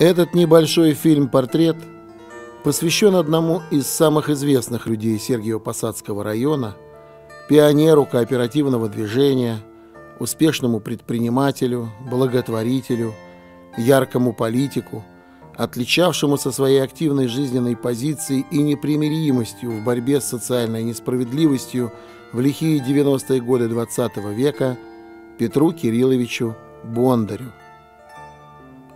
Этот небольшой фильм-портрет посвящен одному из самых известных людей Сергиево-Посадского района, пионеру кооперативного движения, успешному предпринимателю, благотворителю, яркому политику, отличавшемуся своей активной жизненной позицией и непримиримостью в борьбе с социальной несправедливостью в лихие 90-е годы XX -го века Петру Кирилловичу Бондарю.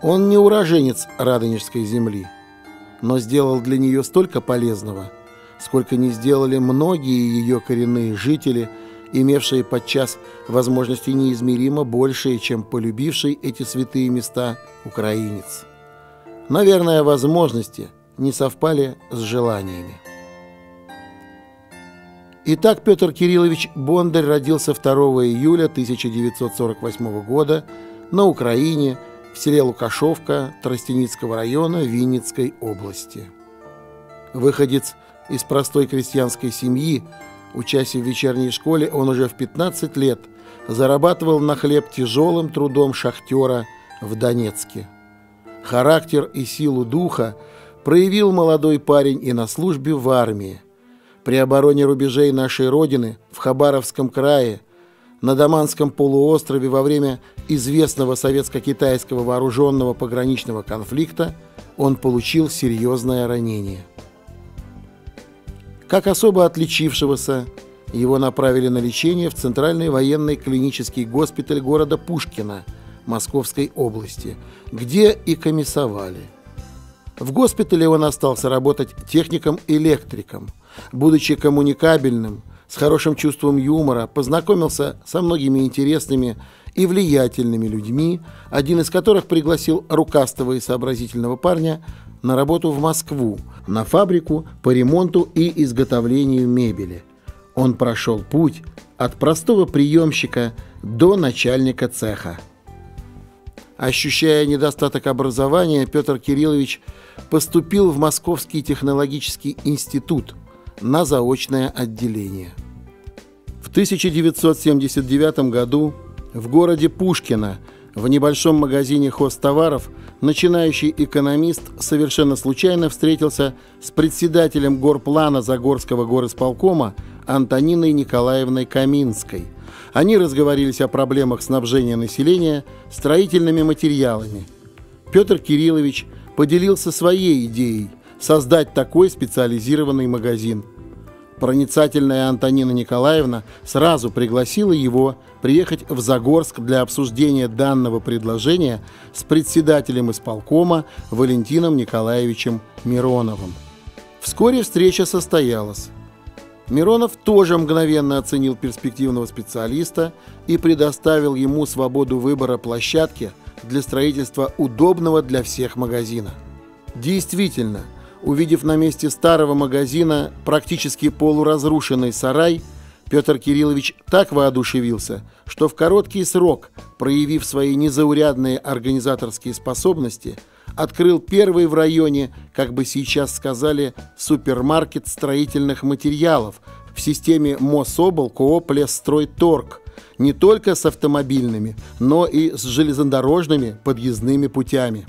Он не уроженец Радонежской земли, но сделал для нее столько полезного, сколько не сделали многие ее коренные жители, имевшие подчас возможности неизмеримо большие, чем полюбивший эти святые места украинец. Наверное, возможности не совпали с желаниями. Итак, Петр Кириллович Бондарь родился 2 июля 1948 года на Украине – в селе Лукашовка Тростеницкого района Винницкой области. Выходец из простой крестьянской семьи, учась в вечерней школе, он уже в 15 лет зарабатывал на хлеб тяжелым трудом шахтера в Донецке. Характер и силу духа проявил молодой парень и на службе в армии. При обороне рубежей нашей Родины в Хабаровском крае на Даманском полуострове во время известного советско-китайского вооруженного пограничного конфликта он получил серьезное ранение. Как особо отличившегося, его направили на лечение в Центральный военный клинический госпиталь города Пушкина Московской области, где и комиссовали. В госпитале он остался работать техником-электриком, будучи коммуникабельным – с хорошим чувством юмора, познакомился со многими интересными и влиятельными людьми, один из которых пригласил рукастого и сообразительного парня на работу в Москву, на фабрику по ремонту и изготовлению мебели. Он прошел путь от простого приемщика до начальника цеха. Ощущая недостаток образования, Петр Кириллович поступил в Московский технологический институт на заочное отделение – 1979 году в городе Пушкино в небольшом магазине хозтоваров начинающий экономист совершенно случайно встретился с председателем горплана Загорского горосполкома Антониной Николаевной Каминской. Они разговорились о проблемах снабжения населения строительными материалами. Петр Кириллович поделился своей идеей создать такой специализированный магазин – Проницательная Антонина Николаевна сразу пригласила его приехать в Загорск для обсуждения данного предложения с председателем исполкома Валентином Николаевичем Мироновым. Вскоре встреча состоялась. Миронов тоже мгновенно оценил перспективного специалиста и предоставил ему свободу выбора площадки для строительства удобного для всех магазина. Действительно, Увидев на месте старого магазина практически полуразрушенный сарай, Петр Кириллович так воодушевился, что в короткий срок, проявив свои незаурядные организаторские способности, открыл первый в районе, как бы сейчас сказали, супермаркет строительных материалов в системе Мособл Кооп Лесстройторг, не только с автомобильными, но и с железнодорожными подъездными путями.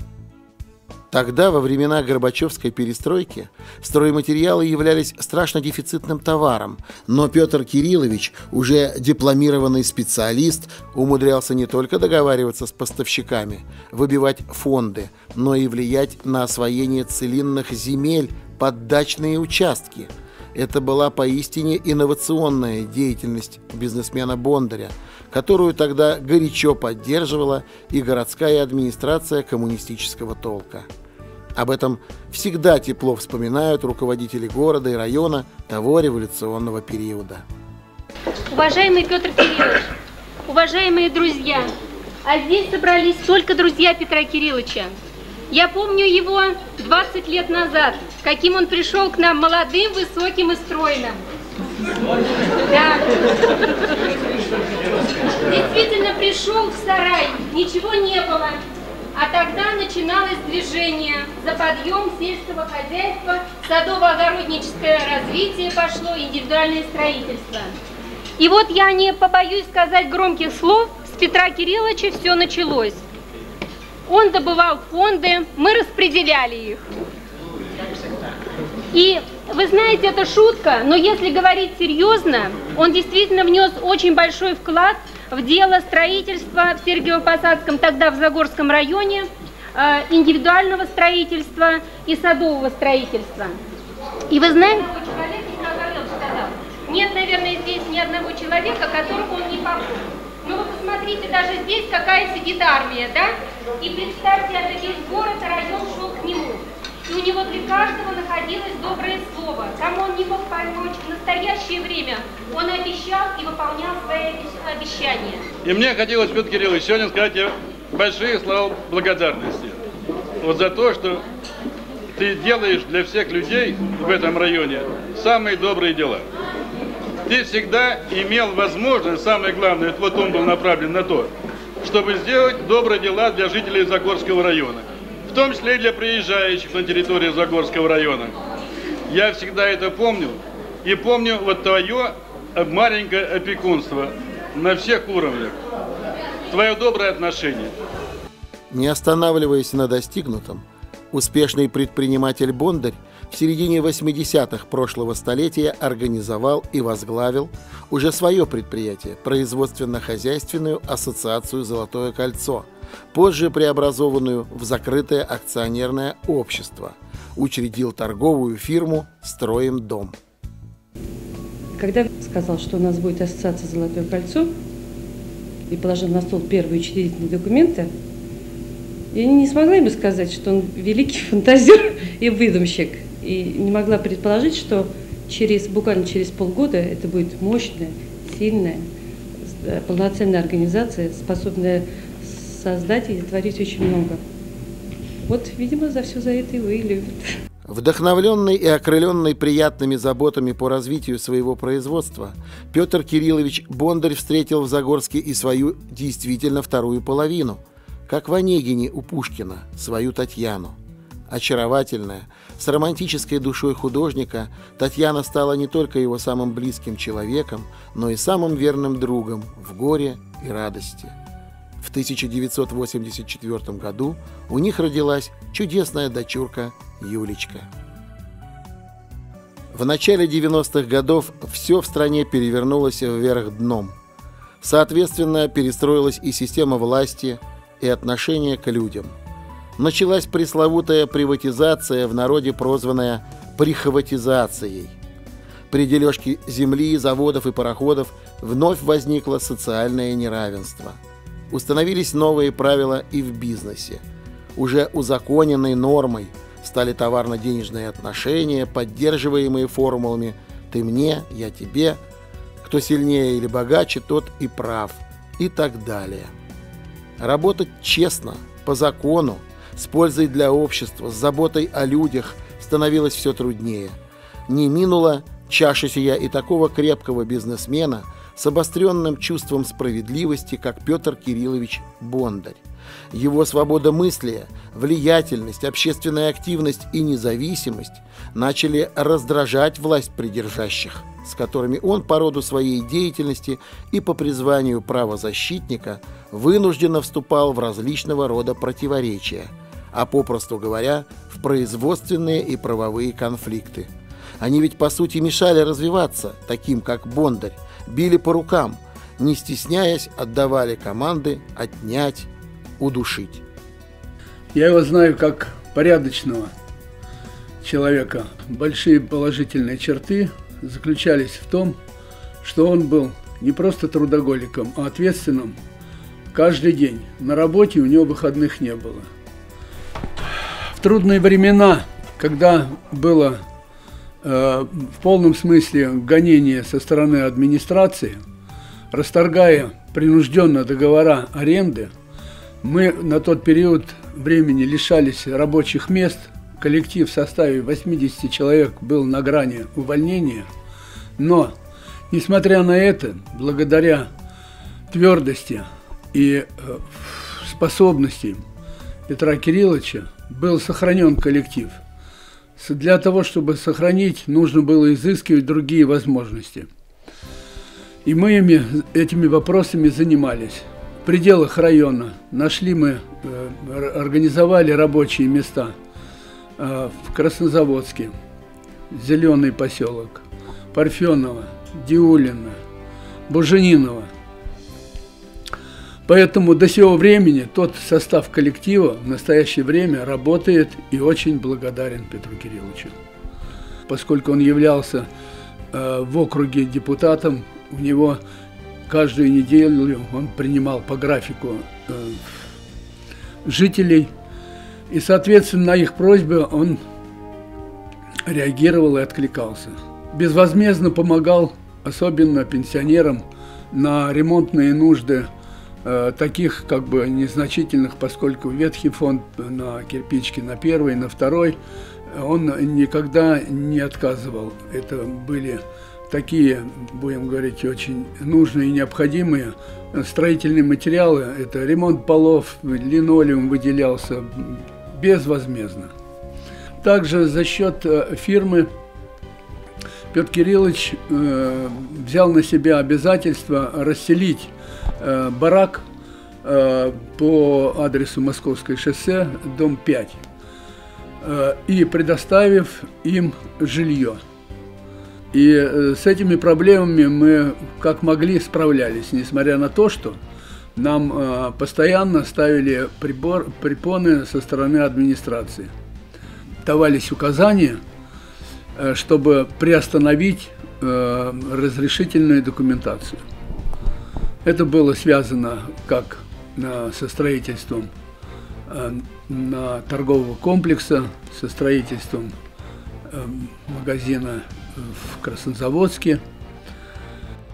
Тогда, во времена Горбачевской перестройки, стройматериалы являлись страшно дефицитным товаром, но Петр Кириллович, уже дипломированный специалист, умудрялся не только договариваться с поставщиками, выбивать фонды, но и влиять на освоение целинных земель под дачные участки. Это была поистине инновационная деятельность бизнесмена Бондаря, которую тогда горячо поддерживала и городская администрация коммунистического толка. Об этом всегда тепло вспоминают руководители города и района того революционного периода. Уважаемый Петр Кириллович, уважаемые друзья, а здесь собрались только друзья Петра Кирилловича. Я помню его 20 лет назад, каким он пришел к нам молодым, высоким и стройным. Да. Действительно пришел в сарай, ничего не было. А тогда начиналось движение за подъем сельского хозяйства, садово-огородническое развитие пошло, индивидуальное строительство. И вот я не побоюсь сказать громких слов, с Петра Кирилловича все началось. Он добывал фонды, мы распределяли их. И вы знаете, это шутка, но если говорить серьезно, он действительно внес очень большой вклад дело строительства в Сергиево-Посадском, тогда в Загорском районе, э, индивидуального строительства и садового строительства. И вы знаете, нет, наверное, здесь ни одного человека, которого он не похож. Ну вы посмотрите, даже здесь какая сидит армия, да? И представьте, это весь город, район шел к нему. И у него для каждого находилось доброе слово. Кому он не мог помочь в настоящее время, он обещал и выполнял свои обещания. И мне хотелось, Петр Кириллович, сегодня сказать большие слова благодарности. Вот за то, что ты делаешь для всех людей в этом районе самые добрые дела. Ты всегда имел возможность, самое главное, вот он был направлен на то, чтобы сделать добрые дела для жителей Загорского района том числе и для приезжающих на территорию Загорского района. Я всегда это помню. И помню вот твое маленькое опекунство на всех уровнях. Твое доброе отношение. Не останавливаясь на достигнутом, успешный предприниматель Бондарь в середине 80-х прошлого столетия организовал и возглавил уже свое предприятие – производственно-хозяйственную ассоциацию «Золотое кольцо», позже преобразованную в закрытое акционерное общество. Учредил торговую фирму «Строим дом». Когда сказал, что у нас будет ассоциация «Золотое кольцо», и положил на стол первые учредительные документы, я не смогла ему сказать, что он великий фантазер и выдумщик. И не могла предположить, что через, буквально через полгода это будет мощная, сильная, э, полноценная организация, способная создать и творить очень много. Вот, видимо, за все за это его и любят. Вдохновленный и окрыленный приятными заботами по развитию своего производства, Петр Кириллович Бондарь встретил в Загорске и свою действительно вторую половину, как в Онегине у Пушкина, свою Татьяну. Очаровательная, с романтической душой художника, Татьяна стала не только его самым близким человеком, но и самым верным другом в горе и радости. В 1984 году у них родилась чудесная дочурка Юлечка. В начале 90-х годов все в стране перевернулось вверх дном. Соответственно, перестроилась и система власти, и отношение к людям. Началась пресловутая приватизация, в народе прозванная прихватизацией. При дележке земли, заводов и пароходов вновь возникло социальное неравенство – Установились новые правила и в бизнесе. Уже узаконенной нормой стали товарно-денежные отношения, поддерживаемые формулами «ты мне, я тебе», «кто сильнее или богаче, тот и прав» и так далее. Работать честно, по закону, с пользой для общества, с заботой о людях становилось все труднее. Не минула чаша сия и такого крепкого бизнесмена – с обостренным чувством справедливости, как Петр Кириллович Бондарь. Его свобода мысли, влиятельность, общественная активность и независимость начали раздражать власть придержащих, с которыми он по роду своей деятельности и по призванию правозащитника вынужденно вступал в различного рода противоречия, а попросту говоря, в производственные и правовые конфликты. Они ведь по сути мешали развиваться, таким как Бондарь, били по рукам, не стесняясь отдавали команды отнять, удушить. Я его знаю как порядочного человека. Большие положительные черты заключались в том, что он был не просто трудоголиком, а ответственным каждый день. На работе у него выходных не было. В трудные времена, когда было Э, в полном смысле гонения со стороны администрации, расторгая принужденно договора аренды, мы на тот период времени лишались рабочих мест, коллектив в составе 80 человек был на грани увольнения, но, несмотря на это, благодаря твердости и э, способности Петра Кирилловича был сохранен коллектив – для того, чтобы сохранить, нужно было изыскивать другие возможности. И мы ими, этими вопросами занимались. пределах района нашли мы, э, организовали рабочие места в Краснозаводске, Зеленый поселок, Парфенова, Диулина, Буженинова. Поэтому до сего времени тот состав коллектива в настоящее время работает и очень благодарен Петру Кирилловичу. Поскольку он являлся э, в округе депутатом, у него каждую неделю он принимал по графику э, жителей, и, соответственно, на их просьбы он реагировал и откликался. Безвозмездно помогал, особенно пенсионерам, на ремонтные нужды э, таких как бы незначительных, поскольку ветхий фонд на кирпичке на первый, на второй, он никогда не отказывал. Это были такие, будем говорить, очень нужные и необходимые строительные материалы. Это ремонт полов, линолеум выделялся безвозмездно. Также за счет э, фирмы Петр Кириллович э, взял на себя обязательство расселить э, барак по адресу Московское шоссе, дом 5, э, и предоставив им жилье. И с этими проблемами мы как могли справлялись, несмотря на то, что нам э, постоянно ставили прибор, препоны со стороны администрации. Давались указания, э, чтобы приостановить разрешительную документацию. Это было связано как со строительством на торгового комплекса, со строительством магазина в Краснозаводске.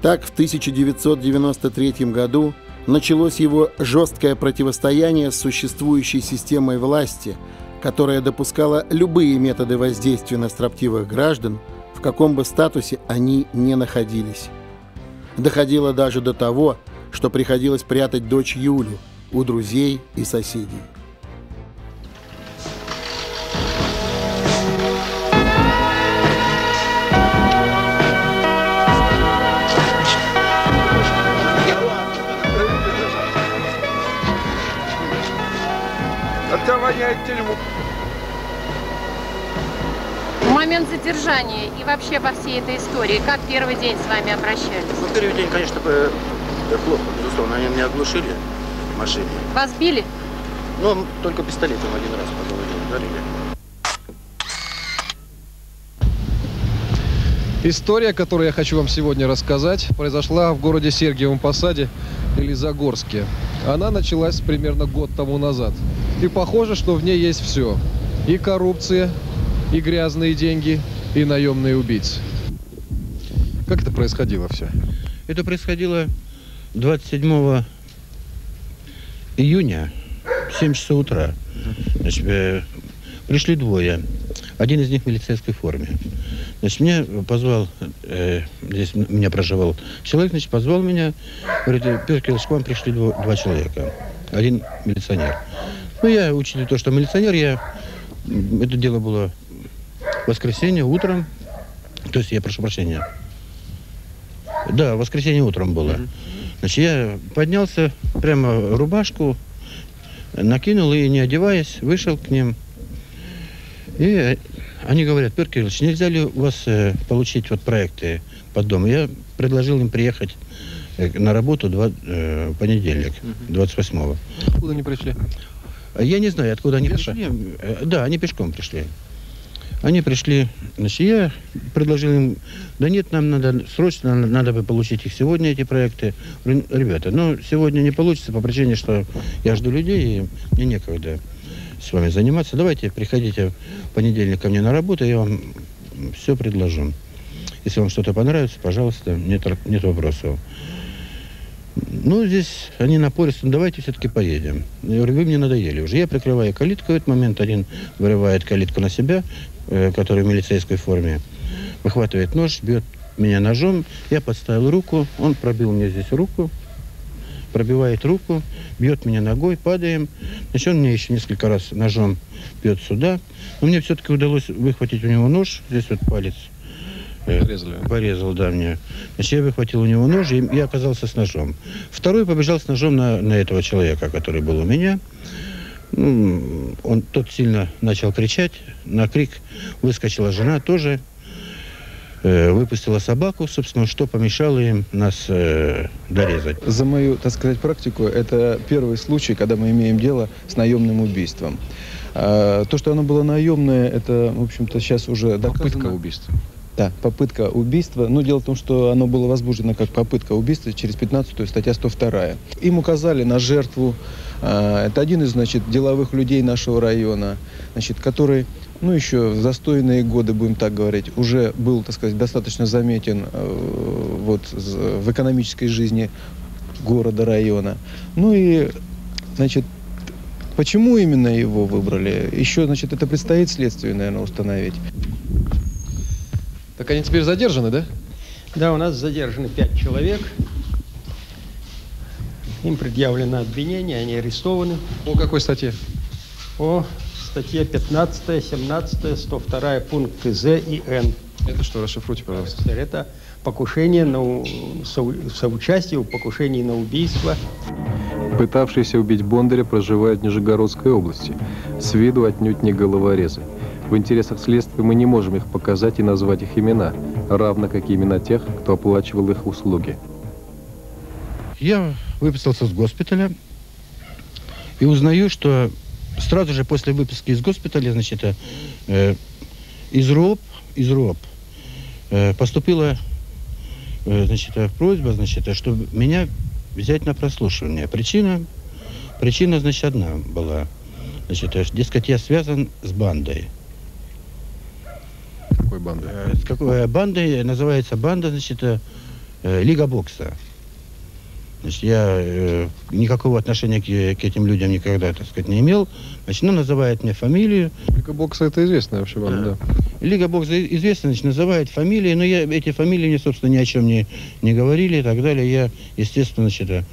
Так, в 1993 году началось его жесткое противостояние с существующей системой власти, которая допускала любые методы воздействия на строптивых граждан, в каком бы статусе они не находились. Доходило даже до того, что приходилось прятать дочь Юлю у друзей и соседей. Воняет тюрьму. В момент задержания и вообще во всей этой истории, как первый день с вами обращались? Ну, первый день, конечно, плохо, безусловно. Они меня оглушили в машине. Вас били? Ну, только пистолетом один раз по голове ударили. История, которую я хочу вам сегодня рассказать, произошла в городе Сергиевом Посаде или Загорске. Она началась примерно год тому назад. И похоже, что в ней есть все. И коррупция, и грязные деньги, и наемные убийцы. Как это происходило все? Это происходило 27 июня в 7 часов утра. Значит, э, пришли двое. Один из них в милицейской форме. Значит, меня позвал, э, здесь меня проживал человек, значит, позвал меня, говорит, Петр Кириллович, к вам пришли два, два человека. Один милиционер. Ну, я, учитывая то, что милиционер, я... Это дело было воскресенье утром. То есть, я прошу прощения. Да, воскресенье утром было. Значит, я поднялся, прямо рубашку накинул и, не одеваясь, вышел к ним. И они говорят, Петр Кириллович, нельзя ли у вас э, получить вот проекты под дом? Я предложил им приехать э, на работу два, э, понедельник, 28-го. Откуда они пришли? Я не знаю, откуда они Пеша? пришли. Э, Да, они пешком пришли. Они пришли, значит, я предложил им, да нет, нам надо срочно, надо бы получить их сегодня, эти проекты. Ребята, ну, сегодня не получится по причине, что я жду людей, и мне некогда с вами заниматься. Давайте, приходите в понедельник ко мне на работу, я вам все предложу. Если вам что-то понравится, пожалуйста, нет, нет вопросов. Ну, здесь они напористо, ну, давайте все-таки поедем. Я говорю, вы мне надоели уже. Я прикрываю калитку в этот момент, один вырывает калитку на себя, э, который в милицейской форме, выхватывает нож, бьет меня ножом, я подставил руку, он пробил мне здесь руку, пробивает руку, бьет меня ногой, падаем. Значит, он мне еще несколько раз ножом бьет сюда. Но мне все-таки удалось выхватить у него нож, здесь вот палец, Порезали. Порезал, да, мне. Значит, я выхватил у него нож, и я оказался с ножом. Второй побежал с ножом на, на этого человека, который был у меня. Ну, он, тот сильно начал кричать. На крик выскочила жена тоже. э, выпустила собаку, собственно, что помешало им нас э, дорезать. За мою, так сказать, практику, это первый случай, когда мы имеем дело с наемным убийством. А, То, что оно было наемное, это, в общем-то, сейчас уже доказано. Попытка убийства. Да, попытка убийства. Но дело в том, что оно было возбуждено как попытка убийства через 15 статья 102. Им указали на жертву. А, Это один из, значит, деловых людей нашего района, значит, который, ну, еще в застойные годы, будем так говорить, уже был, так сказать, достаточно заметен э, вот в экономической жизни города, района. Ну и, значит, почему именно его выбрали? Еще, значит, это предстоит следствию, наверное, установить. Так они теперь задержаны, да? Да, у нас задержаны пять человек. Им предъявлено обвинение, они арестованы По какой статье? по статье 15, 17, 102 пункты З и Н. Это что, расшифруйте, пожалуйста. Это покушение на у- со- соучастие в покушении на убийство. Пытавшиеся убить Бондаря проживают в Нижегородской области. С виду отнюдь не головорезы. В интересах следствия мы не можем их показать и назвать их имена, равно как и имена тех, кто оплачивал их услуги. Я выписался с госпиталя и узнаю, что сразу же после выписки из госпиталя, значит, э, из РОП, из РОП э, поступила э, значит, просьба, значит, чтобы меня взять на прослушивание. Причина, причина, значит, одна была. Значит, дескать, я связан с бандой. Какой банды? Э, С какой э, бандой? Называется банда, значит, э, э, Лига бокса. Значит, я э, никакого отношения к, к этим людям никогда, так сказать, не имел. Значит, ну, называет мне фамилию. Лига бокса это известная вообще банда, да. Лига бокса известна, значит, называет фамилии, но я, эти фамилии мне, собственно, ни о чем не, не говорили и так далее. Я, естественно, значит, э,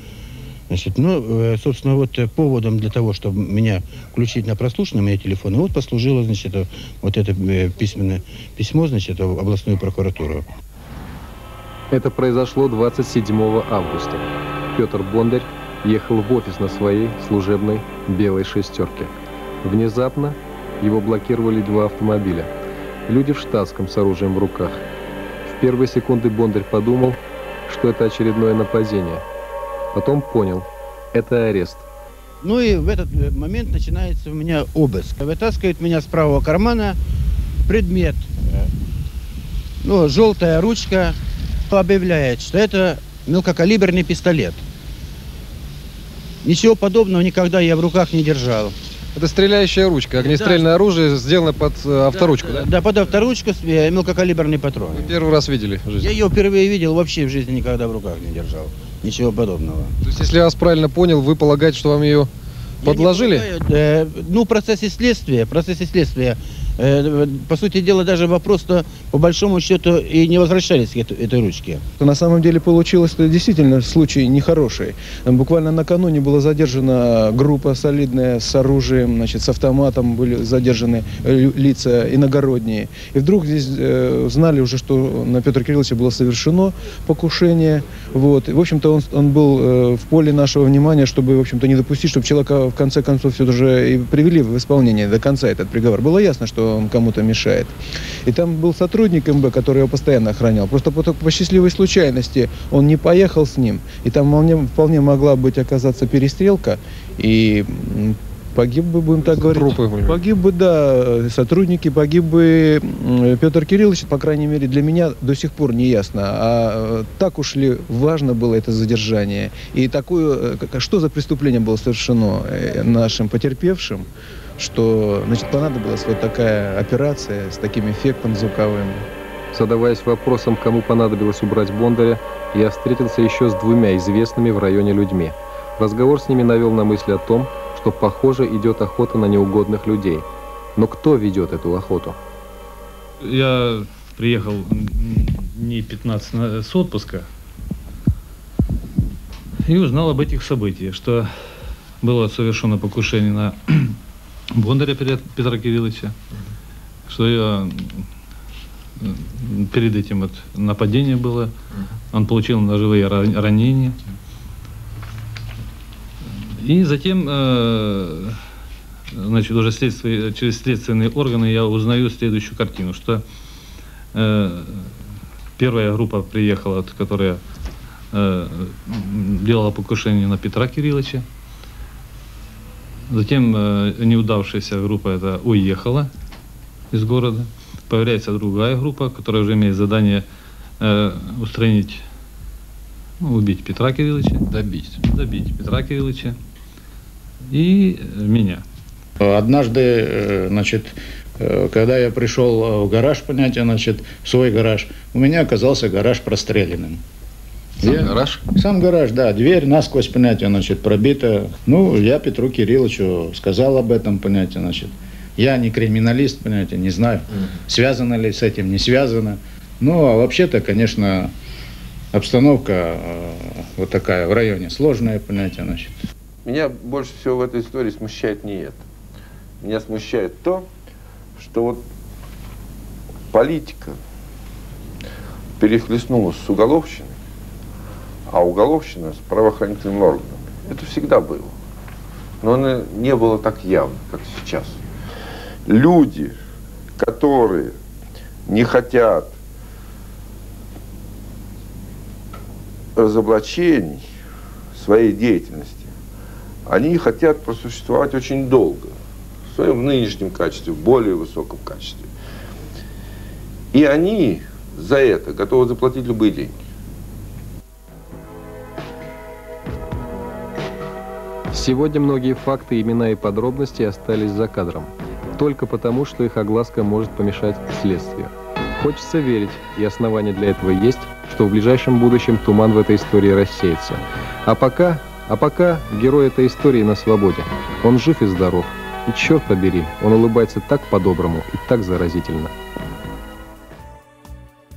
значит, ну, э, собственно, вот э, поводом для того, чтобы меня включить на прослушивание моей телефона, вот послужило, значит, э, вот это письменное письмо, значит, в областную прокуратуру. Это произошло 27 августа. Петр Бондарь ехал в офис на своей служебной белой шестерке. Внезапно его блокировали два автомобиля. Люди в штатском с оружием в руках. В первые секунды Бондарь подумал, что это очередное нападение. Потом понял, это арест. Ну и в этот э, момент начинается у меня обыск. Вытаскивает меня с правого кармана предмет. Ну, желтая ручка объявляет, что это мелкокалиберный пистолет. Ничего подобного никогда я в руках не держал. Это стреляющая ручка, огнестрельное оружие сделано под э, авторучку, да? Да, под авторучку э, мелкокалиберный патрон. Вы первый раз видели в Я жизни? ее впервые видел, вообще в жизни никогда в руках не держал. Ничего подобного. То есть, если я вас правильно понял, вы полагаете, что вам ее Я не подложили? полагаю, э, ну, в процессе следствия, в процессе следствия, по сути дела, даже вопрос-то, по большому счету, и не возвращались к этой, этой ручке. На самом деле получилось это действительно случай нехороший. Буквально накануне была задержана группа солидная с оружием, значит, с автоматом были задержаны э, лица иногородние. И вдруг здесь э, знали уже, что на Петра Кирилловича было совершено покушение. Вот. И, в общем-то, он, он был э, в поле нашего внимания, чтобы, в общем-то, не допустить, чтобы человека в конце концов все же и привели в исполнение до конца этот приговор. Было ясно, что он кому-то мешает. И там был сотрудник МБ, который его постоянно охранял. Просто по, по счастливой случайности он не поехал с ним. И там вполне, вполне могла быть оказаться перестрелка. И погиб бы, будем так говорить. Трупы были. Погиб бы, да, сотрудники, погиб бы Петр Кириллович, по крайней мере, для меня до сих пор не ясно. А э, так уж ли важно было это задержание? И такое, э, что за преступление было совершено э, нашим потерпевшим, что, значит, понадобилась вот такая операция с таким эффектом звуковым. Задаваясь вопросом, кому понадобилось убрать Бондаря, я встретился еще с двумя известными в районе людьми. Разговор с ними навел на мысль о том, что, похоже, идет охота на неугодных людей. Но кто ведет эту охоту? Я приехал дней 15 на- с отпуска и узнал об этих событиях, что было совершено покушение на Бондаря Петра Кирилловича, что я перед этим вот нападение было, он получил ножевые ранения. И затем, э, значит, уже следствие, через следственные органы я узнаю следующую картину, что э, первая группа приехала, которая э, делала покушение на Петра Кирилловича. Затем неудавшаяся группа это уехала из города. Появляется другая группа, которая уже имеет задание устранить, ну, убить Петра Кирилловича. Добить. Добить Петра Кирилловича и меня. Однажды, э, значит, э, когда я пришел в гараж, понятие, значит, в свой гараж, у меня оказался гараж простреленным. Сам я, гараж? Сам гараж, да. Дверь насквозь, понятие, значит, пробита. Ну, я Петру Кирилловичу сказал об этом, понятие, значит. Я не криминалист, понятие, не знаю, связано ли с этим, не связано. Ну, а вообще-то, конечно, обстановка э, вот такая в районе сложная, понятие, значит. Меня больше всего в этой истории смущает не это. Меня смущает то, что вот политика перехлестнулась с уголовщиной, а уголовщина с правоохранительными органами. Это всегда было. Но оно не было так явно, как сейчас. Люди, которые не хотят разоблачений своей деятельности, они хотят просуществовать очень долго, в своем нынешнем качестве, в более высоком качестве. И они за это готовы заплатить любые деньги. Сегодня многие факты, имена и подробности остались за кадром. Только потому, что их огласка может помешать следствию. Хочется верить, и основания для этого есть, что в ближайшем будущем туман в этой истории рассеется. А пока а пока герой этой истории на свободе. Он жив и здоров. И черт побери, он улыбается так по-доброму и так заразительно.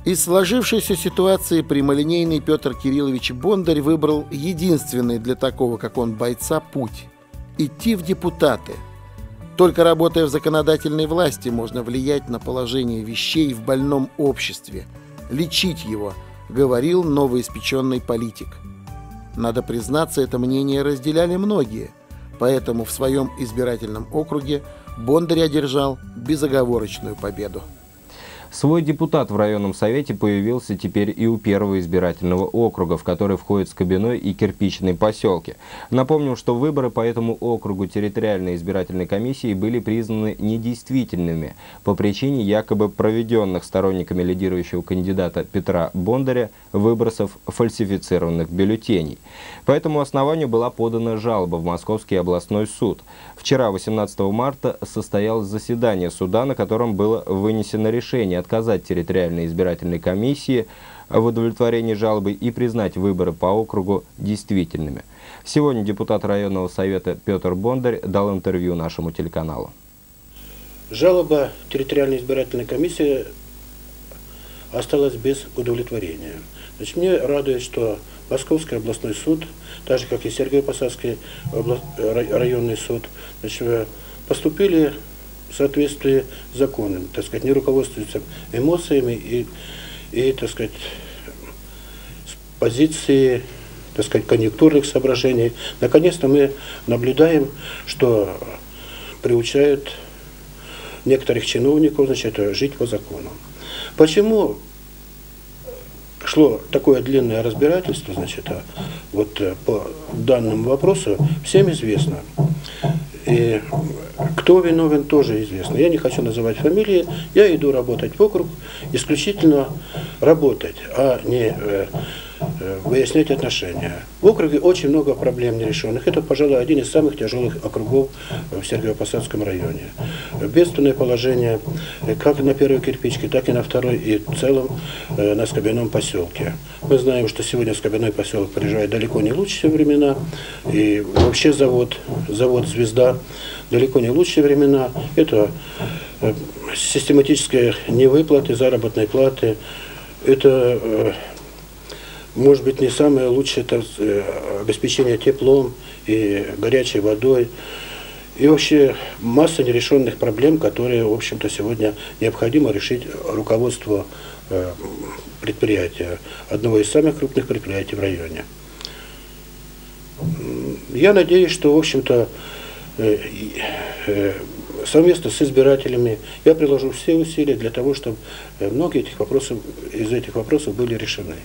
Из сложившейся ситуации прямолинейный Петр Кириллович Бондарь выбрал единственный для такого, как он, бойца путь – идти в депутаты. Только работая в законодательной власти можно влиять на положение вещей в больном обществе, лечить его, говорил новоиспеченный политик – надо признаться, это мнение разделяли многие, поэтому в своем избирательном округе Бондарь одержал безоговорочную победу. Свой депутат в районном совете появился теперь и у первого избирательного округа, в который входят Скобяной и Кирпичные поселки. Напомним, что выборы по этому округу территориальной избирательной комиссии были признаны недействительными по причине якобы проведенных сторонниками лидирующего кандидата Петра Бондаря выбросов фальсифицированных бюллетеней. По этому основанию была подана жалоба в Московский областной суд. Вчера, 18 марта, состоялось заседание суда, на котором было вынесено решение отказать территориальной избирательной комиссии в удовлетворении жалобы и признать выборы по округу действительными. Сегодня депутат районного совета Петр Бондарь дал интервью нашему телеканалу. Жалоба территориальной избирательной комиссии осталась без удовлетворения. Значит, мне радует, что Московский областной суд, так же как и Сергиево-Посадский районный суд, значит, поступили в соответствии с законом, так сказать, не руководствуются эмоциями и, и так сказать, с позиции так сказать, конъюнктурных соображений. Наконец-то мы наблюдаем, что приучают некоторых чиновников значит, жить по закону. Почему шло такое длинное разбирательство, значит, а вот э, по данному вопросу, всем известно. И кто виновен, тоже известно. Я не хочу называть фамилии. Я иду работать в округ, исключительно работать, а не э, выяснять отношения. В округе очень много проблем нерешенных. Это, пожалуй, один из самых тяжелых округов в Сергиево-Посадском районе. Бедственное положение как на первой кирпичке, так и на второй и в целом э, на Скобяном поселке. Мы знаем, что сегодня Скобяной поселок приезжает далеко не лучшие времена. И вообще завод, завод «Звезда» далеко не лучшие времена. Это э, систематические невыплаты заработной платы. Это, э, может быть, не самое лучшее это, э, обеспечение теплом и горячей водой. и вообще масса нерешенных проблем, которые, в общем-то, сегодня необходимо решить руководству э, предприятия, одного из самых крупных предприятий в районе. Я надеюсь, что, в общем-то, э, совместно с избирателями я приложу все усилия для того, чтобы многие этих вопросов, из этих вопросов были решены.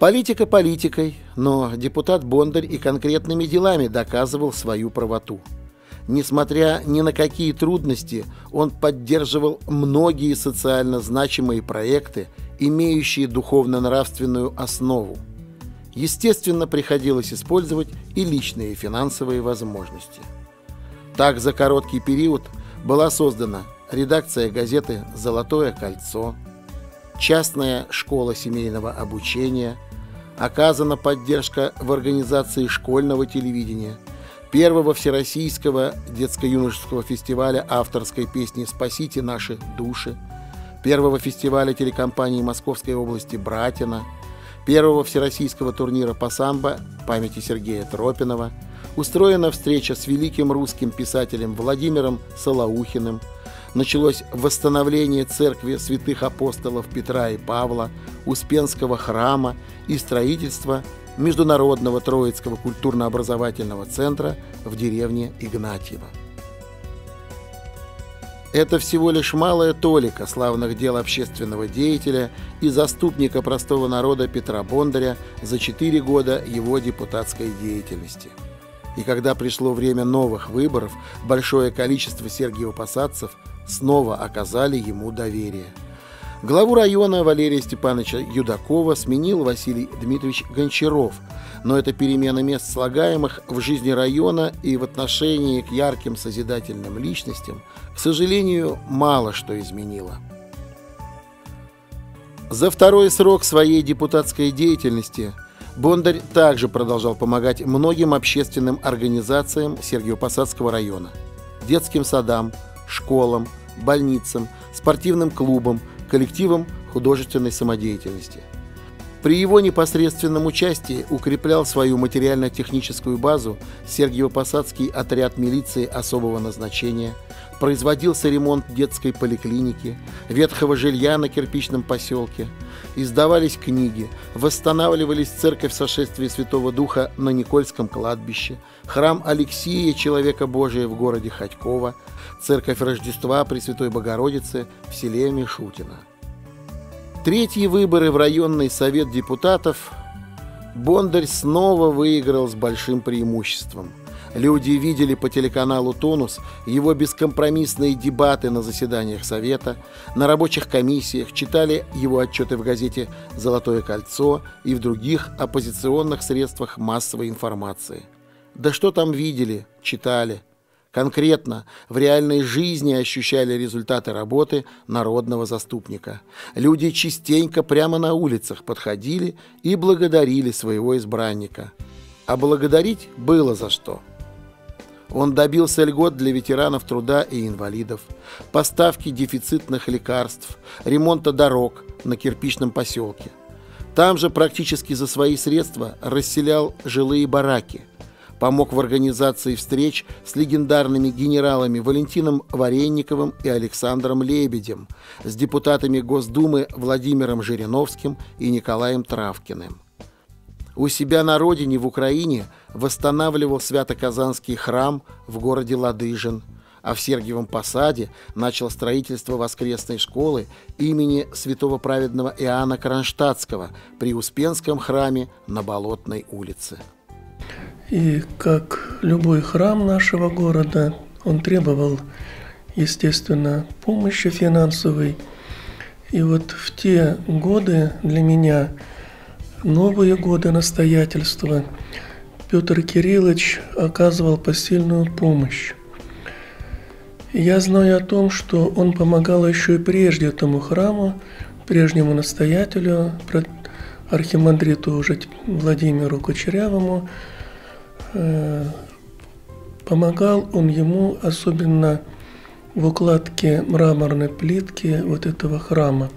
Политика политикой, но депутат Бондарь и конкретными делами доказывал свою правоту. Несмотря ни на какие трудности, он поддерживал многие социально значимые проекты, имеющие духовно-нравственную основу. Естественно, приходилось использовать и личные финансовые возможности. Так, за короткий период была создана редакция газеты «Золотое кольцо», частная школа семейного обучения, оказана поддержка в организации школьного телевидения – первого всероссийского детско-юношеского фестиваля авторской песни «Спасите наши души», первого фестиваля телекомпании Московской области «Братина», первого всероссийского турнира по самбо памяти Сергея Тропинова, устроена встреча с великим русским писателем Владимиром Солоухиным, началось восстановление церкви святых апостолов Петра и Павла, Успенского храма и строительство Международного Троицкого культурно-образовательного центра в деревне Игнатьево. Это всего лишь малая толика славных дел общественного деятеля и заступника простого народа Петра Бондаря за четыре года его депутатской деятельности. И когда пришло время новых выборов, большое количество сергиево-посадцев снова оказали ему доверие – Главу района Валерия Степановича Юдакова сменил Василий Дмитриевич Гончаров, но эта перемена мест слагаемых в жизни района и в отношении к ярким созидательным личностям, к сожалению, мало что изменила. За второй срок своей депутатской деятельности Бондарь также продолжал помогать многим общественным организациям Сергиево-Посадского района, детским садам, школам, больницам, спортивным клубам, коллективом художественной самодеятельности. При его непосредственном участии укреплял свою материально-техническую базу Сергиево-Посадский отряд милиции особого назначения, производился ремонт детской поликлиники, ветхого жилья на кирпичном поселке, издавались книги, восстанавливались церковь сошествия Святого Духа на Никольском кладбище, храм Алексия, Человека Божия в городе Ходьково, церковь Рождества Пресвятой Богородицы в селе Мишутино. Третьи выборы в районный совет депутатов Бондарь снова выиграл с большим преимуществом. Люди видели по телеканалу «Тонус» его бескомпромиссные дебаты на заседаниях Совета, на рабочих комиссиях, читали его отчеты в газете «Золотое кольцо» и в других оппозиционных средствах массовой информации. Да что там видели, читали – Конкретно в реальной жизни ощущали результаты работы народного заступника. Люди частенько прямо на улицах подходили и благодарили своего избранника. А благодарить было за что. Он добился льгот для ветеранов труда и инвалидов, поставки дефицитных лекарств, ремонта дорог на кирпичном поселке. Там же практически за свои средства расселял жилые бараки – помог в организации встреч с легендарными генералами Валентином Варенниковым и Александром Лебедем, с депутатами Госдумы Владимиром Жириновским и Николаем Травкиным. У себя на родине в Украине восстанавливал Свято-Казанский храм в городе Ладыжин, а в Сергиевом Посаде начал строительство воскресной школы имени святого праведного Иоанна Кронштадтского при Успенском храме на Болотной улице. И как любой храм нашего города, он требовал, естественно, помощи финансовой. И вот в те годы для меня, новые годы настоятельства, Петр Кириллович оказывал посильную помощь. Я знаю о том, что он помогал еще и прежде этому храму, прежнему настоятелю, архимандриту уже Владимиру Кучерявому, помогал он ему особенно в укладке мраморной плитки вот этого храма.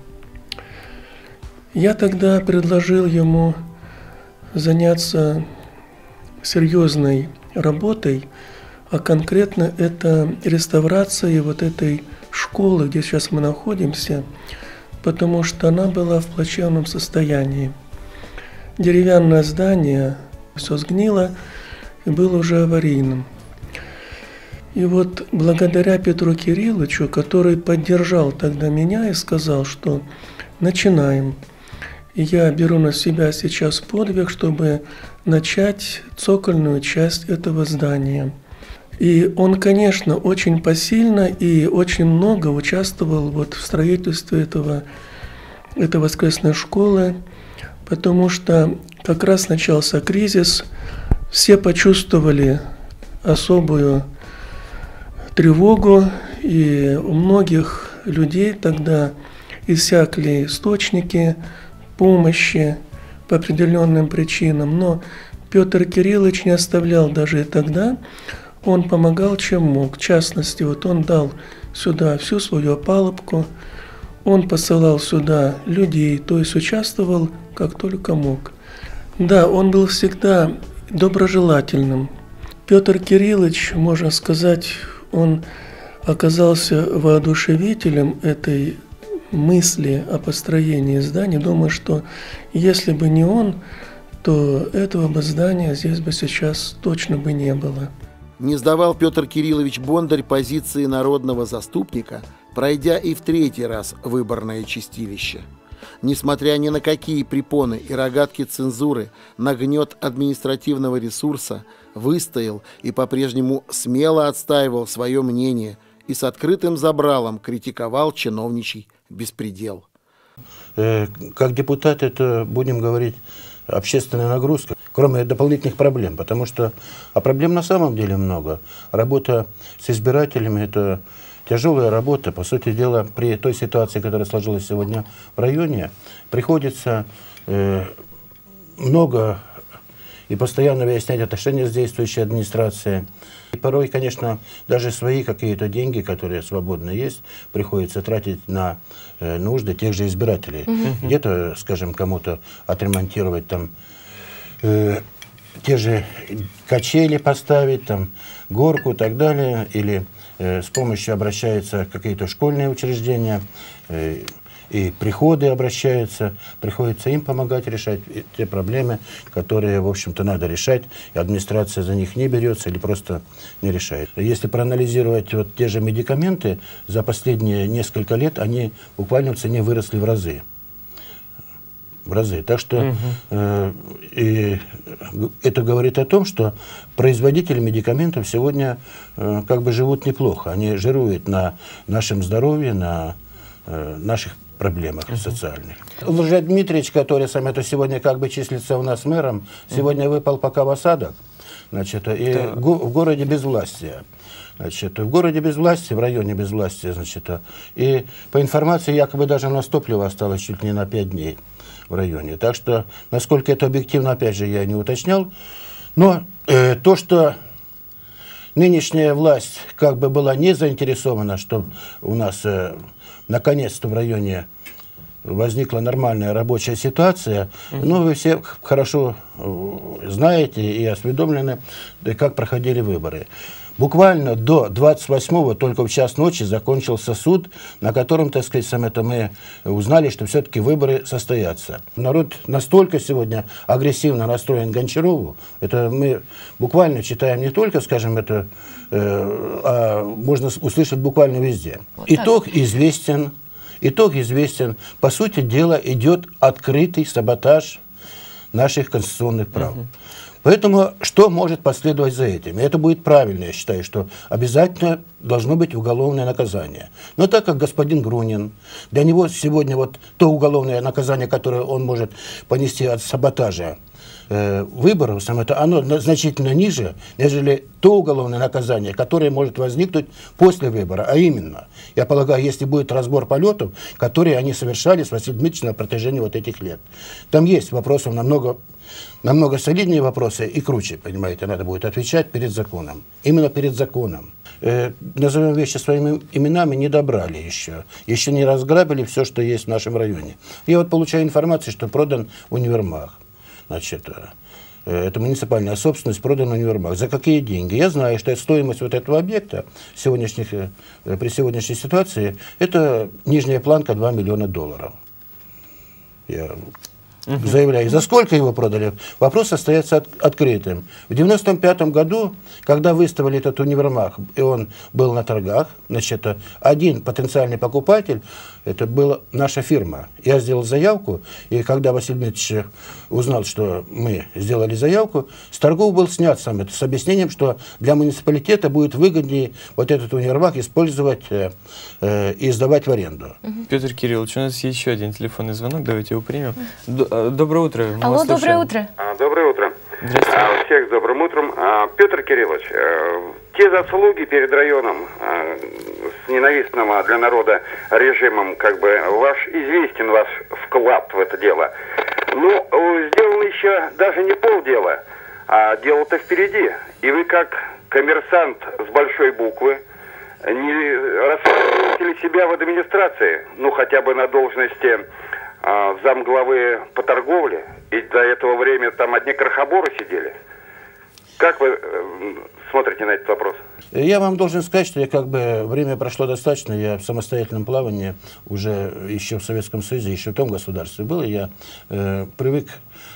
Я тогда предложил ему заняться серьезной работой, а конкретно это реставрация вот этой школы, где сейчас мы находимся, потому что она была в плачевном состоянии. Деревянное здание все сгнило и было уже аварийным. И вот благодаря Петру Кирилловичу, который поддержал тогда меня и сказал, что начинаем. И я беру на себя сейчас подвиг, чтобы начать цокольную часть этого здания. И он, конечно, очень посильно и очень много участвовал вот в строительстве этого, этой воскресной школы, потому что как раз начался кризис, все почувствовали особую тревогу, и у многих людей тогда иссякли источники помощи по определенным причинам. Но Петр Кириллович не оставлял даже и тогда, он помогал чем мог. В частности, вот он дал сюда всю свою опалубку, он посылал сюда людей, то есть участвовал как только мог. Да, он был всегда доброжелательным. Петр Кириллович, можно сказать, он оказался воодушевителем этой мысли о построении здания. Думаю, что если бы не он, то этого бы здания здесь бы сейчас точно бы не было. Не сдавал Петр Кириллович Бондарь позиции народного заступника, пройдя и в третий раз выборное чистилище. Несмотря ни на какие препоны и рогатки цензуры, на гнет административного ресурса, выстоял и по-прежнему смело отстаивал свое мнение и с открытым забралом критиковал чиновничий беспредел. Э, как депутат это, будем говорить, общественная нагрузка, кроме дополнительных проблем, потому что а проблем на самом деле много. Работа с избирателями – это тяжелая работа. По сути дела, при той ситуации, которая сложилась сегодня в районе, приходится э, много и постоянно выяснять отношения с действующей администрацией. И порой, конечно, даже свои какие-то деньги, которые свободно есть, приходится тратить на э, нужды тех же избирателей. Угу. Где-то, скажем, кому-то отремонтировать там э, те же качели поставить, там горку и так далее, или с помощью обращаются какие-то школьные учреждения, э, и приходы обращаются, приходится им помогать решать те проблемы, которые, в общем-то, надо решать, и администрация за них не берется или просто не решает. Если проанализировать вот те же медикаменты, за последние несколько лет они буквально в цене выросли в разы в разы. Так что угу. э, и это говорит о том, что производители медикаментов сегодня э, как бы живут неплохо. Они жируют на нашем здоровье, на э, наших проблемах -huh. социальных. Лжа Дмитриевич, который сам это сегодня как бы числится у нас мэром, сегодня -huh. выпал пока в осадок. Значит, и да. в городе безвластия. Значит, в городе без власти, в районе без власти, значит, и по информации якобы даже у нас топливо осталось чуть ли не на 5 дней в районе. Так что, насколько это объективно, опять же, я не уточнял. Но э, то, что нынешняя власть как бы была не заинтересована, что у нас э, наконец-то в районе возникла нормальная рабочая ситуация. Угу. Ну, вы все хорошо э, знаете и осведомлены, как проходили выборы. Буквально до 28-го, только в час ночи, закончился суд, на котором, так сказать, сам это мы узнали, что все-таки выборы состоятся. Народ настолько сегодня агрессивно настроен Гончарову, это мы буквально читаем не только, скажем, это, э, а можно услышать буквально везде. Итог известен, итог известен. По сути дела идет открытый саботаж наших конституционных прав. Угу. Поэтому что может последовать за этим? И это будет правильно, я считаю, что обязательно должно быть уголовное наказание. Но так как господин Грунин, для него сегодня вот то уголовное наказание, которое он может понести от саботажа, э, выборов, сам это, оно значительно ниже, нежели то уголовное наказание, которое может возникнуть после выбора. А именно, я полагаю, если будет разбор полетов, которые они совершали с Василием Дмитриевичем на протяжении вот этих лет. Там есть вопросов намного намного солиднее вопросы и круче, понимаете, надо будет отвечать перед законом. Именно перед законом. Э, назовем вещи своими именами, не добрали еще. Еще не разграбили все, что есть в нашем районе. Я вот получаю информацию, что продан универмаг. Значит, э, это муниципальная собственность, продан универмаг. За какие деньги? Я знаю, что стоимость вот этого объекта сегодняшних, э, при сегодняшней ситуации, это нижняя планка 2 миллиона долларов. Я угу. заявляю, за сколько его продали, вопрос остается от, открытым. В 95 году, когда выставили этот универмаг, и он был на торгах, значит, один потенциальный покупатель это была наша фирма. Я сделал заявку, и когда Василий Дмитриевич узнал, что мы сделали заявку, с торгов был снят сам это, с объяснением, что для муниципалитета будет выгоднее вот этот универмаг использовать э, э, и сдавать в аренду. Угу. Петр Кириллович, у нас есть еще один телефонный звонок, давайте его примем. Д доброе утро. Алло, доброе утро. А, доброе утро. А, всех с добрым утром. А, Петр Кириллович, э, те заслуги перед районом э, с ненавистным для народа режимом, как бы ваш известен ваш вклад в это дело. Но ну, сделано еще даже не полдела, а дело-то впереди. И вы как коммерсант с большой буквы, не рассматриваете ли себя в администрации, ну хотя бы на должности э, замглавы по торговле, и до этого времени там одни крохоборы сидели. Как вы э, смотрите на этот вопрос? Я вам должен сказать, что я как бы время прошло достаточно, я в самостоятельном плавании уже еще в Советском Союзе, еще в том государстве был, и я э, привык,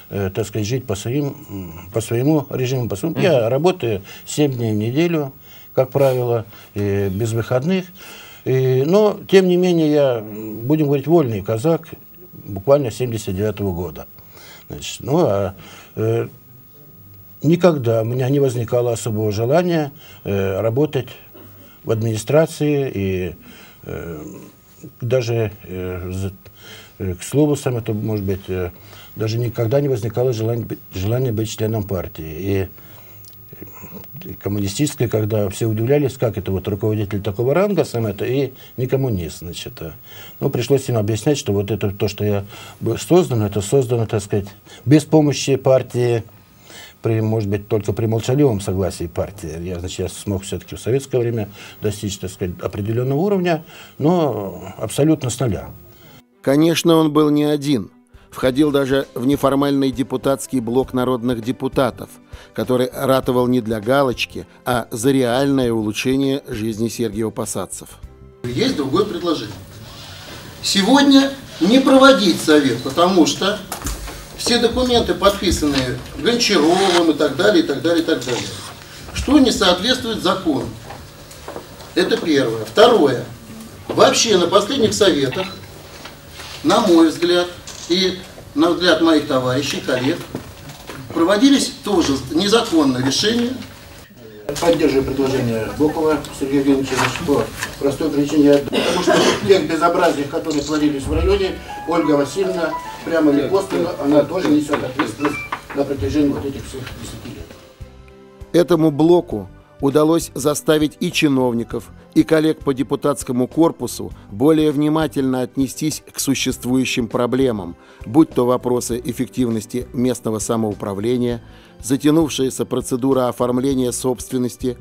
э, так сказать, жить по, своим, по своему режиму. По своему. Я работаю 7 дней в неделю, как правило, и без выходных. И, но, тем не менее, я, будем говорить, вольный казак, буквально 79 -го года. Значит, ну, а э, никогда у меня не возникало особого желания э, работать в администрации и э, даже, э, э, к слову, сам это, может быть, э, даже никогда не возникало желания, желания быть членом партии. И коммунистической, когда все удивлялись, как это вот руководитель такого ранга сам это, и не коммунист, значит. Ну, пришлось им объяснять, что вот это то, что я создан, это создано, так сказать, без помощи партии, при, может быть, только при молчаливом согласии партии. Я, значит, я смог все-таки в советское время достичь, так сказать, определенного уровня, но абсолютно с нуля. Конечно, он был не один – входил даже в неформальный депутатский блок народных депутатов, который ратовал не для галочки, а за реальное улучшение жизни Сергиева-Посадцев. Есть другое предложение. Сегодня не проводить совет, потому что все документы подписаны Гончаровым и так далее, и так далее, и так далее. Что не соответствует закону. Это первое. Второе. Вообще на последних советах, на мой взгляд, и, на взгляд моих товарищей, коллег, проводились тоже незаконные решения. Поддерживаю предложение Бокова Сергея Евгеньевича по простой причине, потому что тех безобразий, которые творились в районе, Ольга Васильевна прямо или косвенно, она тоже несет ответственность на протяжении вот этих всех 10 лет. Этому блоку удалось заставить и чиновников, и коллег по депутатскому корпусу более внимательно отнестись к существующим проблемам, будь то вопросы эффективности местного самоуправления, затянувшаяся процедура оформления собственности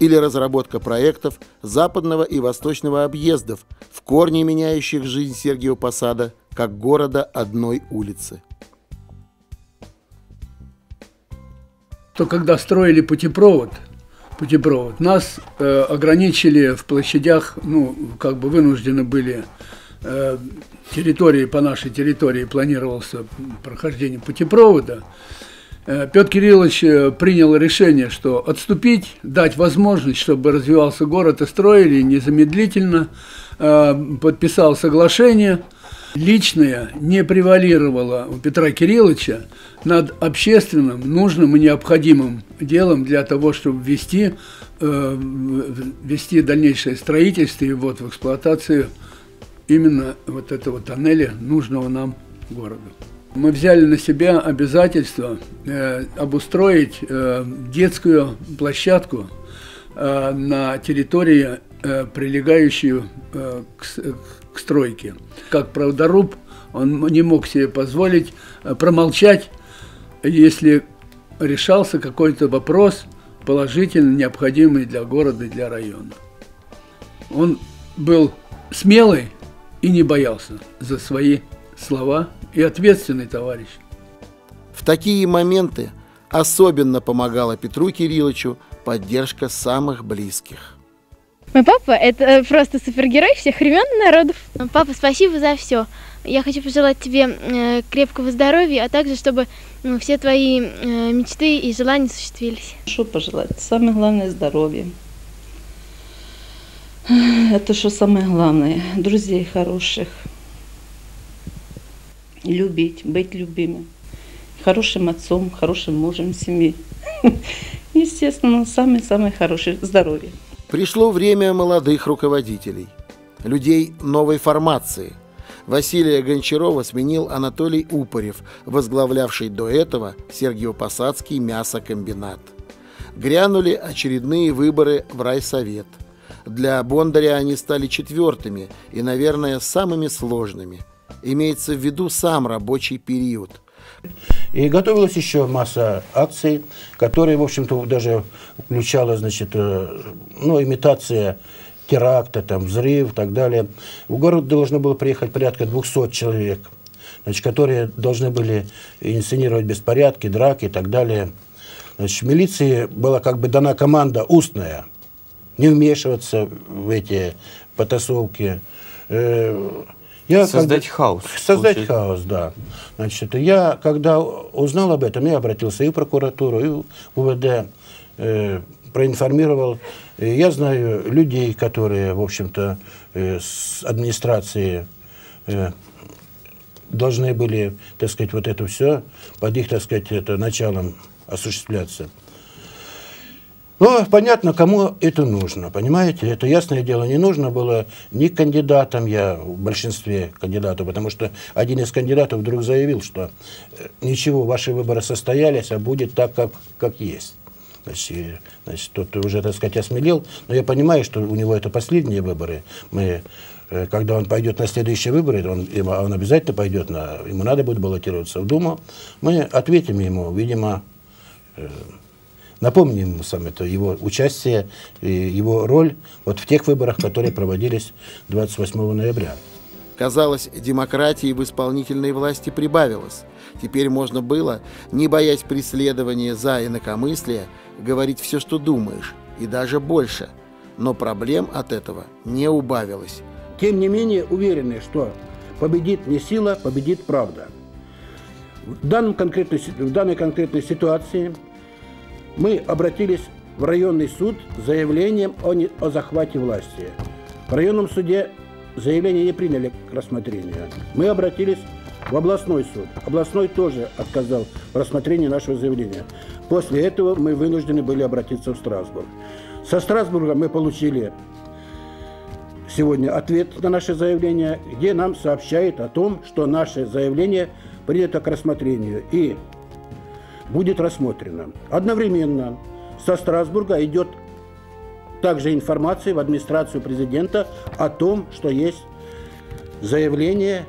или разработка проектов западного и восточного объездов, в корне меняющих жизнь Сергиева Посада как города одной улицы. То когда строили путепровод – путепровод. Нас э, ограничили в площадях, ну, как бы вынуждены были э, территории, по нашей территории планировался прохождение путепровода. Э, Петр Кириллович э, принял решение, что отступить, дать возможность, чтобы развивался город и строили незамедлительно, э, подписал соглашение – личное не превалировало у Петра Кирилловича над общественным, нужным и необходимым делом для того, чтобы ввести, э, ввести дальнейшее строительство и вот в эксплуатацию именно вот этого тоннеля, нужного нам города. Мы взяли на себя обязательство э, обустроить э, детскую площадку э, на территории, э, прилегающую э, к, стройке. Как правдоруб он не мог себе позволить э, промолчать, если решался какой-то вопрос положительно необходимый для города и для района. Он был смелый и не боялся за свои слова и ответственный товарищ. В такие моменты Особенно помогала Петру Кирилловичу поддержка самых близких. Мой папа – это просто супергерой всех времен и народов. Папа, спасибо за все. Я хочу пожелать тебе э, крепкого здоровья, а также, чтобы ну, все твои э, мечты и желания осуществились. Что пожелать? Самое главное – здоровье. Это что самое главное. Друзей хороших. Любить, быть любимым. Хорошим отцом, хорошим мужем семьи. Естественно, самое-самое хорошее – здоровье. Пришло время молодых руководителей, людей новой формации. Василия Гончарова сменил Анатолий Упорев, возглавлявший до этого Сергиево-Посадский мясокомбинат. Грянули очередные выборы в райсовет. Для Бондаря они стали четвертыми и, наверное, самыми сложными. Имеется в виду сам рабочий период – и готовилась еще масса акций, которые, в общем-то, даже включала, значит, э, ну, имитация теракта, там, взрыв и так далее. В город должно было приехать порядка 200 человек, значит, которые должны были инсценировать беспорядки, драки и так далее. Значит, милиции была как бы дана команда устная, не вмешиваться в эти потасовки. Э, я создать когда... хаос. Создать получается. хаос, да. Значит, я, когда узнал об этом, я обратился и в прокуратуру, и в УВД, э, проинформировал. Я знаю людей, которые, в общем-то, э, с администрации э, должны были, так сказать, вот это все под их, так сказать, это началом осуществляться. Ну, понятно, кому это нужно, понимаете? Это ясное дело, не нужно было ни кандидатам, я в большинстве кандидатов, потому что один из кандидатов вдруг заявил, что э, ничего, ваши выборы состоялись, а будет так, как, как есть. Значит, значит, тот уже, так сказать, осмелел, но я понимаю, что у него это последние выборы. Мы э, когда он пойдет на следующие выборы, он, он обязательно пойдет, на, ему надо будет баллотироваться в Думу, мы ответим ему, видимо, э, Напомним сам это его участие, его роль вот в тех выборах, которые проводились 28 ноября. Казалось, демократии в исполнительной власти прибавилось. Теперь можно было, не боясь преследования за инакомыслие, говорить все, что думаешь, и даже больше. Но проблем от этого не убавилось. Тем не менее, уверены, что победит не сила, победит правда. В, данном конкретной, в данной конкретной ситуации мы обратились в районный суд с заявлением о, не, о захвате власти. В районном суде заявление не приняли к рассмотрению. Мы обратились в областной суд. Областной тоже отказал в рассмотрении нашего заявления. После этого мы вынуждены были обратиться в Страсбург. Со Страсбурга мы получили сегодня ответ на наше заявление, где нам сообщает о том, что наше заявление принято к рассмотрению. И будет рассмотрено. Одновременно со Страсбурга идет также информация в администрацию президента о том, что есть заявление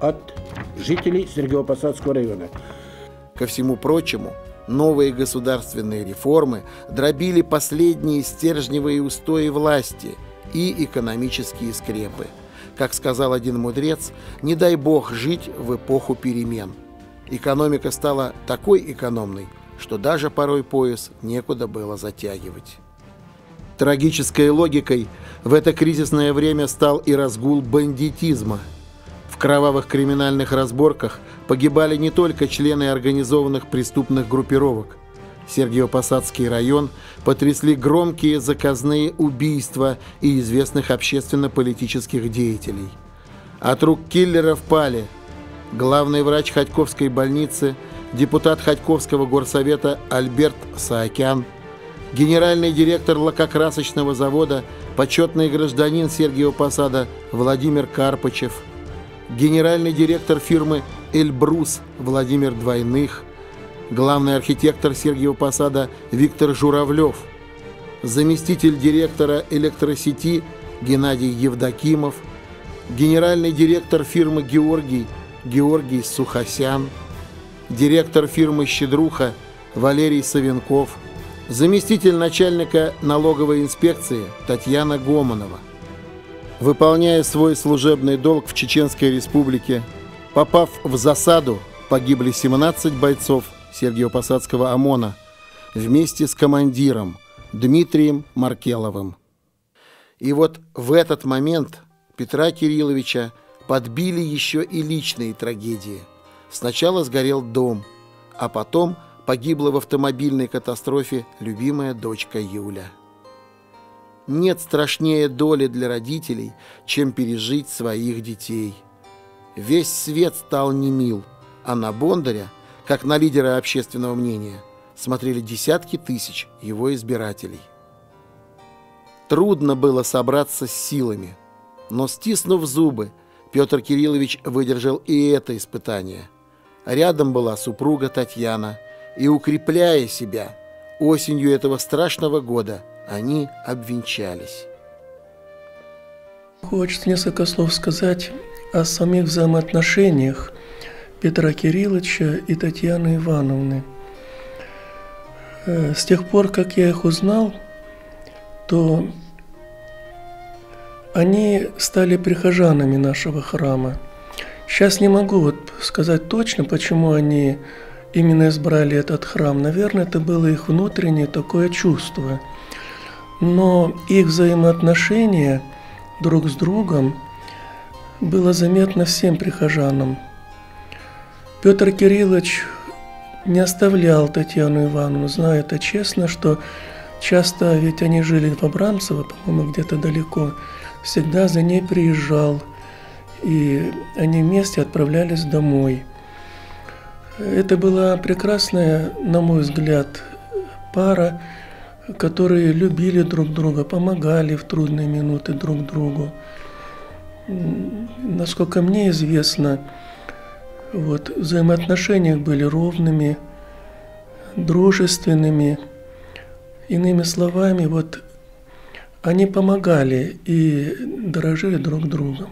от жителей Сергеево-Посадского района. Ко всему прочему, новые государственные реформы дробили последние стержневые устои власти и экономические скрепы. Как сказал один мудрец, не дай бог жить в эпоху перемен – Экономика стала такой экономной, что даже порой пояс некуда было затягивать. Трагической логикой в это кризисное время стал и разгул бандитизма. В кровавых криминальных разборках погибали не только члены организованных преступных группировок. Сергиево-Посадский район потрясли громкие заказные убийства и известных общественно-политических деятелей. От рук киллеров пали – главный врач Ходьковской больницы, депутат Ходьковского горсовета Альберт Саакян, генеральный директор лакокрасочного завода, почетный гражданин Сергиева Посада Владимир Карпачев, генеральный директор фирмы «Эльбрус» Владимир Двойных, главный архитектор Сергиева Посада Виктор Журавлев, заместитель директора электросети Геннадий Евдокимов, генеральный директор фирмы «Георгий» Георгий Сухосян, директор фирмы «Щедруха» Валерий Савенков, заместитель начальника налоговой инспекции Татьяна Гомонова. Выполняя свой служебный долг в Чеченской республике, попав в засаду, погибли 17 бойцов Сергиево-Посадского ОМОНа вместе с командиром Дмитрием Маркеловым. И вот в этот момент Петра Кирилловича подбили еще и личные трагедии. Сначала сгорел дом, а потом погибла в автомобильной катастрофе любимая дочка Юля. Нет страшнее доли для родителей, чем пережить своих детей. Весь свет стал немил, а на Бондаря, как на лидера общественного мнения, смотрели десятки тысяч его избирателей. Трудно было собраться с силами, но, стиснув зубы, Петр Кириллович выдержал и это испытание. Рядом была супруга Татьяна, и, укрепляя себя, осенью этого страшного года они обвенчались. Хочется несколько слов сказать о самих взаимоотношениях Петра Кирилловича и Татьяны Ивановны. Э, с тех пор, как я их узнал, то они стали прихожанами нашего храма. Сейчас не могу вот сказать точно, почему они именно избрали этот храм. Наверное, это было их внутреннее такое чувство. Но их взаимоотношения друг с другом было заметно всем прихожанам. Петр Кириллович не оставлял Татьяну Ивановну, знаю это честно, что часто, ведь они жили в Абрамцево, по-моему, где-то далеко, всегда за ней приезжал, и они вместе отправлялись домой. Это была прекрасная, на мой взгляд, пара, которые любили друг друга, помогали в трудные минуты друг другу. Насколько мне известно, вот, взаимоотношения были ровными, дружественными. Иными словами, вот они помогали и дорожили друг другом.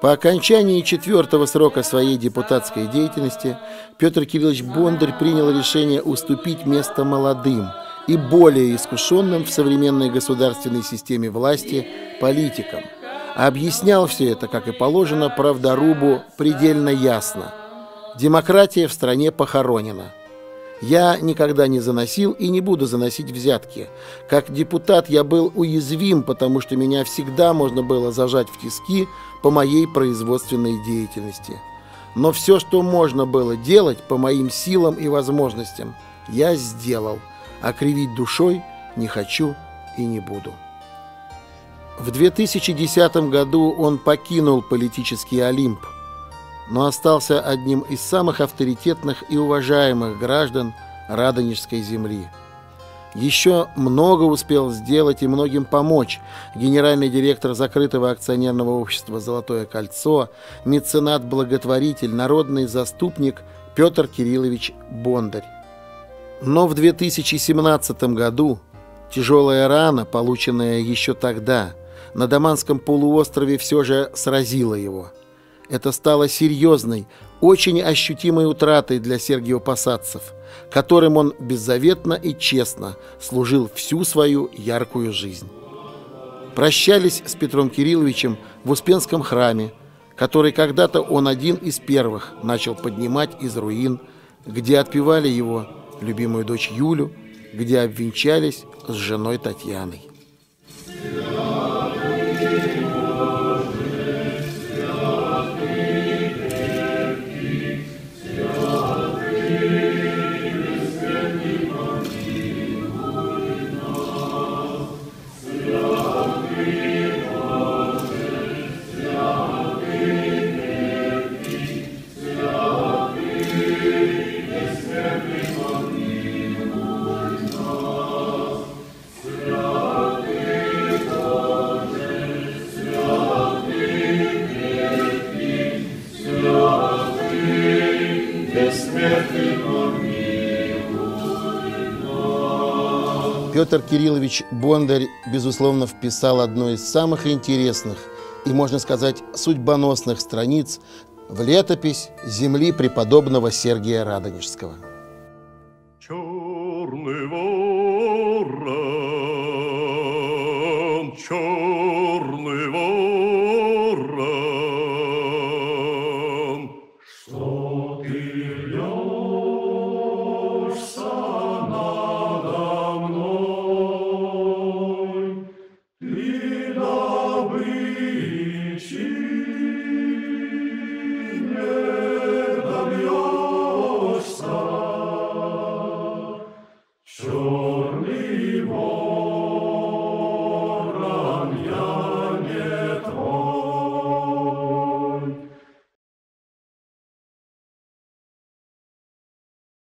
По окончании четвертого срока своей депутатской деятельности Петр Кириллович Бондарь принял решение уступить место молодым и более искушенным в современной государственной системе власти политикам. объяснял все это, как и положено, правдорубу предельно ясно. Демократия в стране похоронена – я никогда не заносил и не буду заносить взятки. Как депутат я был уязвим, потому что меня всегда можно было зажать в тиски по моей производственной деятельности. Но все, что можно было делать по моим силам и возможностям, я сделал, а кривить душой не хочу и не буду. В 2010 году он покинул политический Олимп – но остался одним из самых авторитетных и уважаемых граждан Радонежской земли. Еще много успел сделать и многим помочь генеральный директор закрытого акционерного общества «Золотое кольцо», меценат-благотворитель, народный заступник Петр Кириллович Бондарь. Но в 2017 году тяжелая рана, полученная еще тогда, на Даманском полуострове все же сразила его – это стало серьезной, очень ощутимой утратой для Сергио Посадцев, которым он беззаветно и честно служил всю свою яркую жизнь. Прощались с Петром Кирилловичем в Успенском храме, который когда-то он один из первых начал поднимать из руин, где отпевали его любимую дочь Юлю, где обвенчались с женой Татьяной. Петр Кириллович Бондарь, безусловно, вписал одну из самых интересных и, можно сказать, судьбоносных страниц в летопись земли преподобного Сергия Радонежского.